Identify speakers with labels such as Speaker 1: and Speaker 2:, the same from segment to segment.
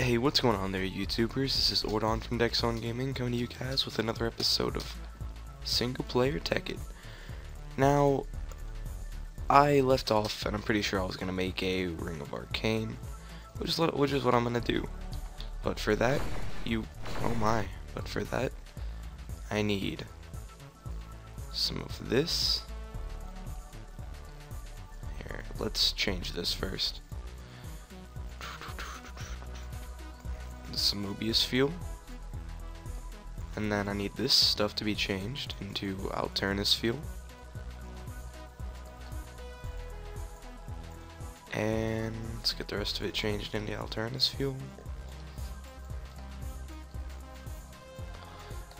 Speaker 1: Hey, what's going on there, YouTubers? This is Ordon from Dexon Gaming coming to you guys with another episode of Single Player Tekkit. Now, I left off, and I'm pretty sure I was gonna make a Ring of Arcane, which is which is what I'm gonna do. But for that, you, oh my! But for that, I need some of this. Here, let's change this first. Some Mobius fuel. And then I need this stuff to be changed into Aeternalis fuel. And let's get the rest of it changed into Aeternalis fuel.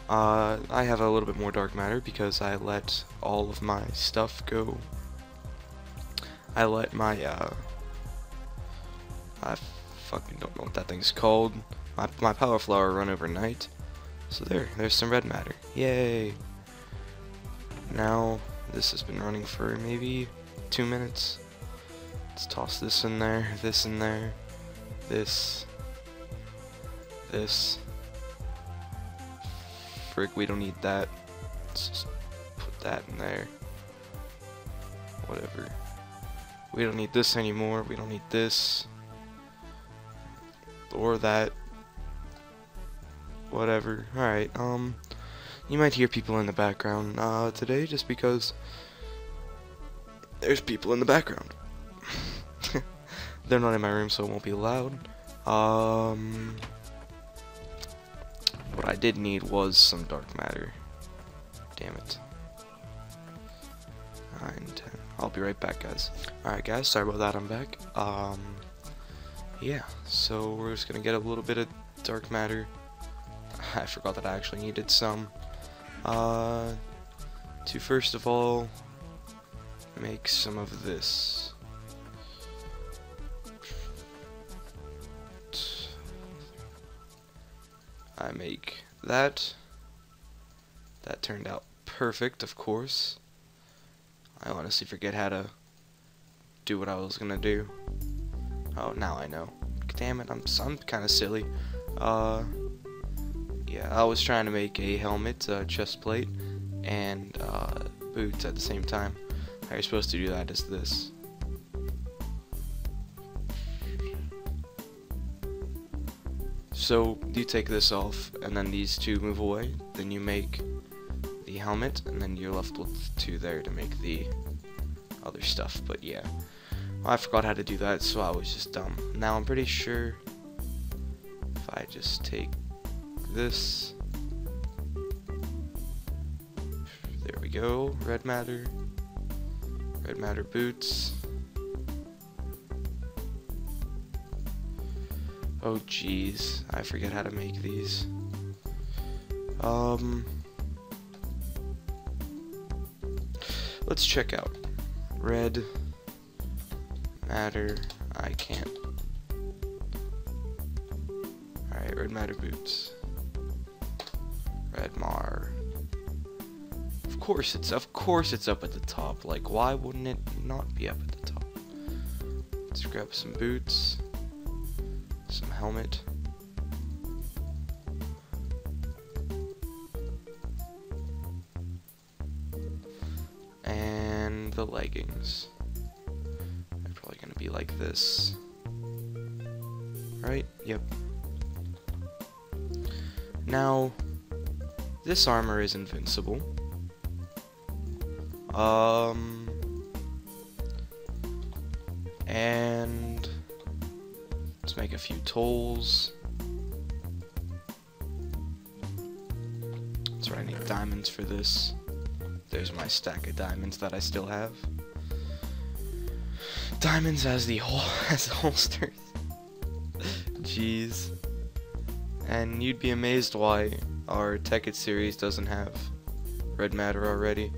Speaker 1: Uh, I have a little bit more dark matter because I let all of my stuff go. I let my, uh, I fucking don't know what that thing's called my, my power flower run overnight. So there, there's some red matter. Yay! Now, this has been running for maybe two minutes. Let's toss this in there, this in there, this, this. Frig, we don't need that. Let's just put that in there. Whatever. We don't need this anymore, we don't need this. Or that whatever. Alright, um, you might hear people in the background uh, today just because there's people in the background. They're not in my room, so it won't be loud. Um, what I did need was some dark matter. Damn it. 9, 10. I'll be right back, guys. Alright, guys, sorry about that, I'm back. Um, yeah, so we're just gonna get a little bit of dark matter I forgot that I actually needed some. Uh, to first of all, make some of this. I make that. That turned out perfect, of course. I honestly forget how to do what I was gonna do. Oh, now I know. Damn it, I'm, I'm kind of silly. Uh, yeah, I was trying to make a helmet, uh, chest plate, and uh, boots at the same time. How you're supposed to do that is this. So you take this off, and then these two move away. Then you make the helmet, and then you're left with two there to make the other stuff. But yeah, well, I forgot how to do that, so I was just dumb. Now I'm pretty sure if I just take this. There we go. Red matter. Red matter boots. Oh jeez, I forget how to make these. Um, let's check out red matter. I can't. Alright, red matter boots. Redmar. Of course it's of course it's up at the top. Like why wouldn't it not be up at the top? Let's grab some boots, some helmet. And the leggings. They're probably gonna be like this. Right? Yep. Now, this armor is invincible. Um, and let's make a few tools. That's right, I need diamonds for this. There's my stack of diamonds that I still have. Diamonds as the hol as holsters. Jeez. And you'd be amazed why our Tekkit series doesn't have red matter already.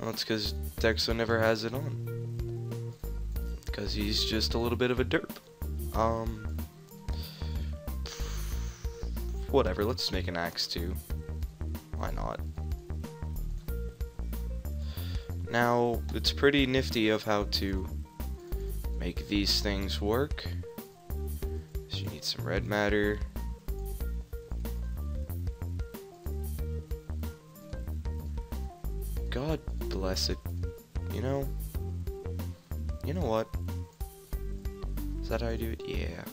Speaker 1: Well, it's because Dexo never has it on. Because he's just a little bit of a derp. Um, whatever, let's make an axe too. Why not? Now, it's pretty nifty of how to make these things work. So you need some red matter. It. You know? You know what? Is that how I do it? Yeah.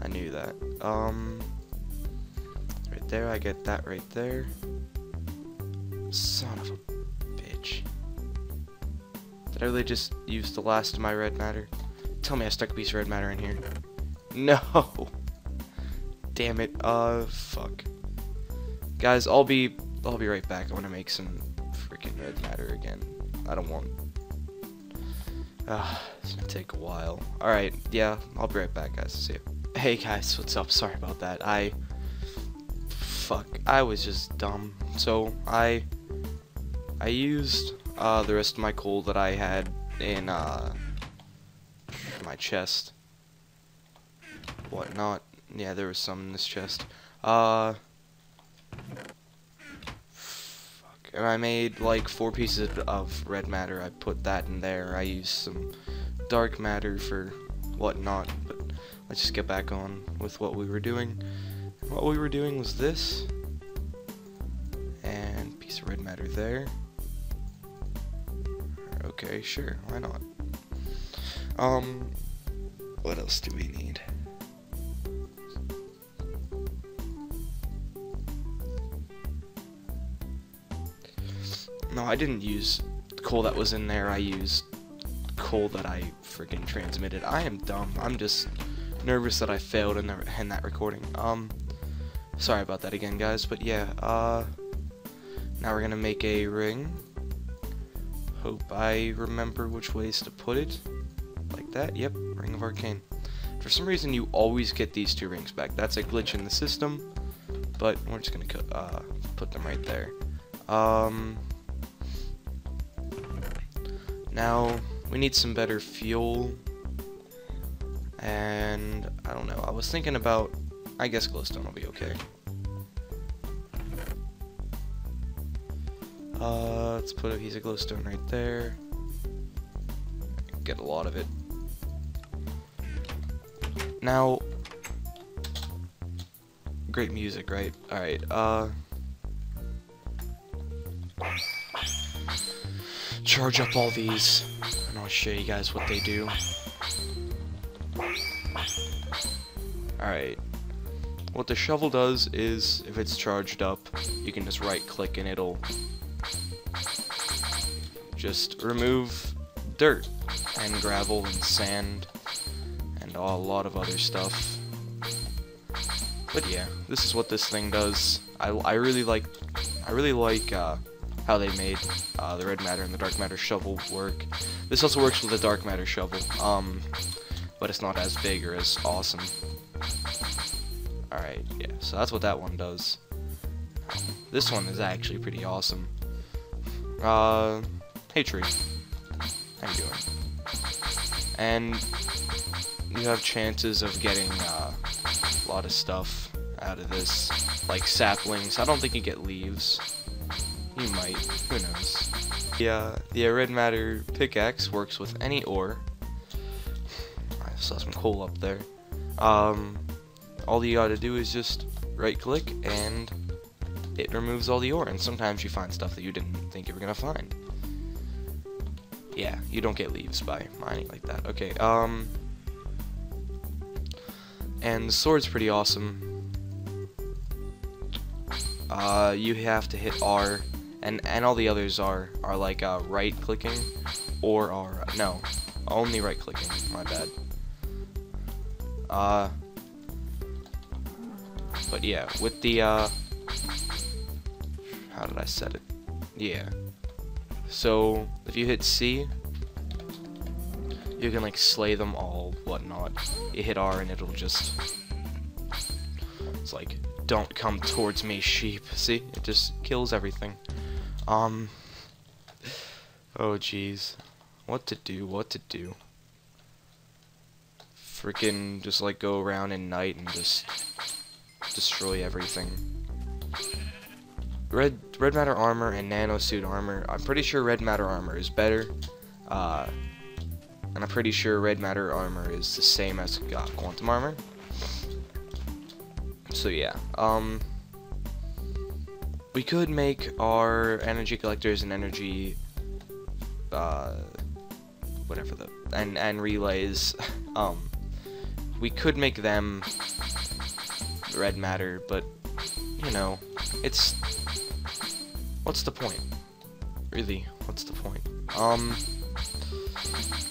Speaker 1: I knew that. Um, right there, I get that right there. Son of a bitch. Did I really just use the last of my red matter? Tell me I stuck a piece of red matter in here. No! Damn it. Uh, fuck. Guys, I'll be, I'll be right back. I want to make some freaking red matter again. I don't want... Ah, it's gonna take a while. Alright, yeah, I'll be right back, guys. See you. Hey guys, what's up? Sorry about that. I... Fuck, I was just dumb. So, I... I used, uh, the rest of my coal that I had in, uh... My chest whatnot. Yeah, there was some in this chest. Uh. And I made like four pieces of red matter. I put that in there. I used some dark matter for whatnot. But let's just get back on with what we were doing. What we were doing was this. And piece of red matter there. Okay, sure, why not? Um, what else do we need? No, I didn't use coal that was in there. I used coal that I freaking transmitted. I am dumb. I'm just nervous that I failed in, the, in that recording. Um, sorry about that again, guys. But yeah, uh, now we're gonna make a ring. Hope I remember which ways to put it. Like that. Yep, Ring of Arcane. For some reason, you always get these two rings back. That's a glitch in the system, but we're just gonna uh, put them right there. Um, now, we need some better fuel. And, I don't know, I was thinking about, I guess glowstone will be okay. Uh, let's put a piece of glowstone right there. Get a lot of it. Now, great music, right? Alright, uh... charge up all these, and I'll show you guys what they do. Alright. What the shovel does is, if it's charged up, you can just right click and it'll just remove dirt and gravel and sand and a lot of other stuff. But yeah, this is what this thing does. I, I really like I really like uh, how they made uh, the red matter and the dark matter shovel work. This also works with the dark matter shovel, um, but it's not as big or as awesome. Alright, yeah, so that's what that one does. This one is actually pretty awesome. Uh, hey tree. How you doing? And you have chances of getting uh, a lot of stuff out of this, like saplings. I don't think you get leaves. You might. Who knows? The, the red matter pickaxe works with any ore. I saw some coal up there. Um, all you gotta do is just right click and it removes all the ore. And sometimes you find stuff that you didn't think you were gonna find. Yeah, you don't get leaves by mining like that. Okay, um... And the sword's pretty awesome. Uh, you have to hit R and and all the others are are like uh, right clicking or are no only right clicking my bad. Uh but yeah with the uh how did I set it? Yeah. So if you hit C you can like slay them all whatnot. You hit R and it'll just it's like don't come towards me sheep. See? It just kills everything um. Oh, jeez. What to do, what to do. Freaking just, like, go around in night and just destroy everything. Red red matter armor and nano suit armor. I'm pretty sure red matter armor is better. Uh, and I'm pretty sure red matter armor is the same as uh, quantum armor. so yeah, um, we could make our energy collectors and energy, uh, whatever the, and, and relays, um, we could make them red matter, but, you know, it's, what's the point? Really, what's the point? Um,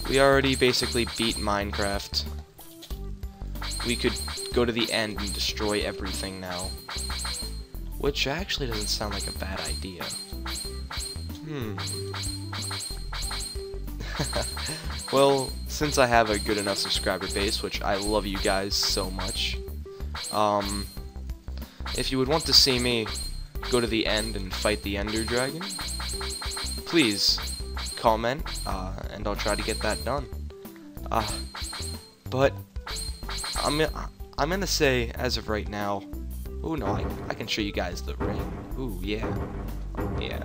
Speaker 1: we already basically beat Minecraft. We could go to the end and destroy everything now. Which actually doesn't sound like a bad idea. Hmm. well, since I have a good enough subscriber base, which I love you guys so much, um, if you would want to see me go to the end and fight the Ender Dragon, please comment, uh, and I'll try to get that done. Uh, but I'm I'm gonna say as of right now. Oh no, I, I can show you guys the ring. Ooh yeah, yeah.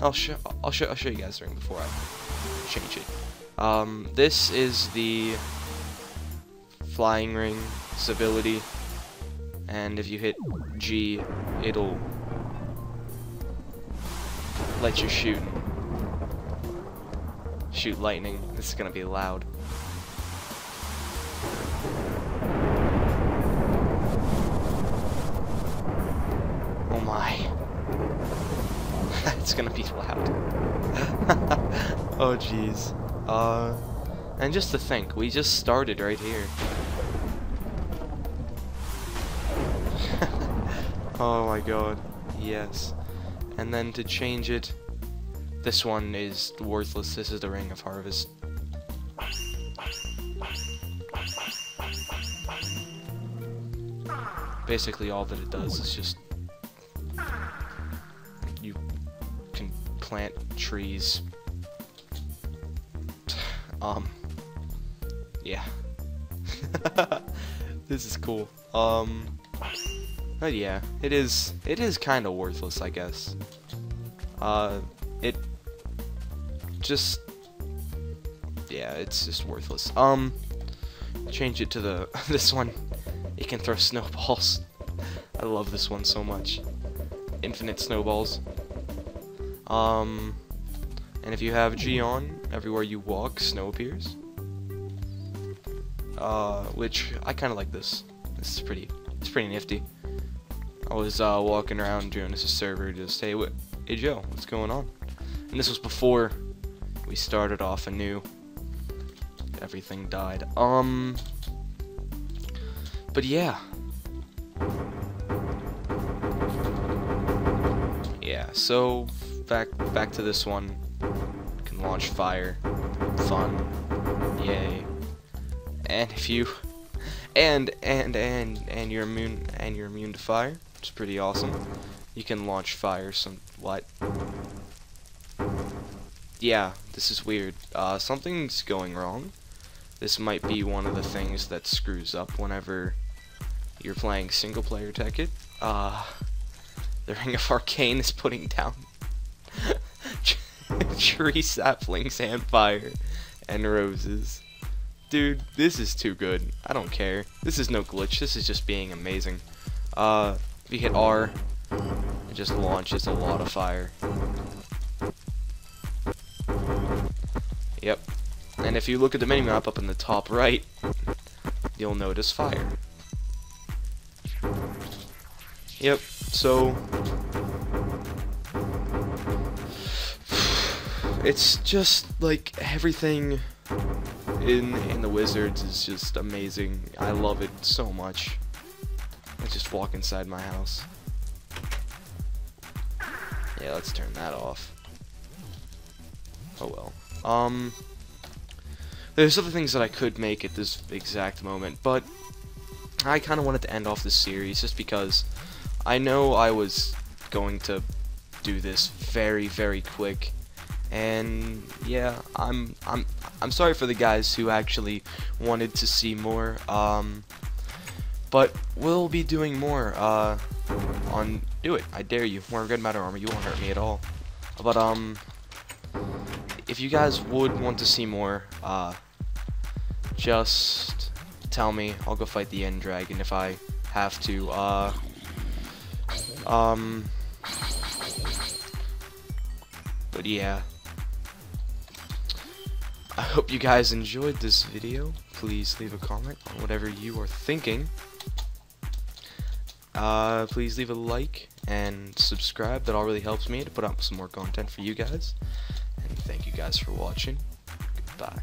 Speaker 1: I'll show I'll show I'll show you guys the ring before I change it. Um, this is the flying ring ability, and if you hit G, it'll let you shoot shoot lightning. This is gonna be loud. My. That's gonna be loud. oh jeez. Uh, and just to think, we just started right here. oh my god. Yes. And then to change it, this one is worthless. This is the Ring of Harvest. Basically all that it does is just plant trees. Um yeah. this is cool. Um but yeah, it is it is kind of worthless, I guess. Uh it just yeah, it's just worthless. Um, change it to the this one. It can throw snowballs. I love this one so much. Infinite snowballs. Um, and if you have G on, everywhere you walk, snow appears. Uh, which I kind of like this. This is pretty. It's pretty nifty. I was uh, walking around Jonas' server just hey, what, hey Joe, what's going on? And this was before we started off anew. Everything died. Um, but yeah. Yeah, so back back to this one. You Can launch fire. Fun. Yay. And if you and and and and you're immune and you're immune to fire, it's pretty awesome. You can launch fire some what? yeah, this is weird. Uh, something's going wrong. This might be one of the things that screws up whenever you're playing single player Tekkit. Uh, the Ring of Arcane is putting down tree saplings and fire and roses. Dude, this is too good. I don't care. This is no glitch. This is just being amazing. Uh, if you hit R, it just launches a lot of fire. Yep. And if you look at the minimap up in the top right, you'll notice fire. Yep, so... It's just, like, everything in, in the Wizards is just amazing. I love it so much. Let's just walk inside my house. Yeah, let's turn that off. Oh well. Um, there's other things that I could make at this exact moment, but I kind of wanted to end off this series just because I know I was going to do this very, very quick, and yeah, I'm I'm I'm sorry for the guys who actually wanted to see more. Um, but we'll be doing more uh, on do it. I dare you. More good matter armor. You won't hurt me at all. But um, if you guys would want to see more, uh, just tell me. I'll go fight the end dragon if I have to, uh, um, but yeah. I hope you guys enjoyed this video. Please leave a comment on whatever you are thinking. Uh, please leave a like and subscribe. That all really helps me to put out some more content for you guys. And thank you guys for watching. Goodbye.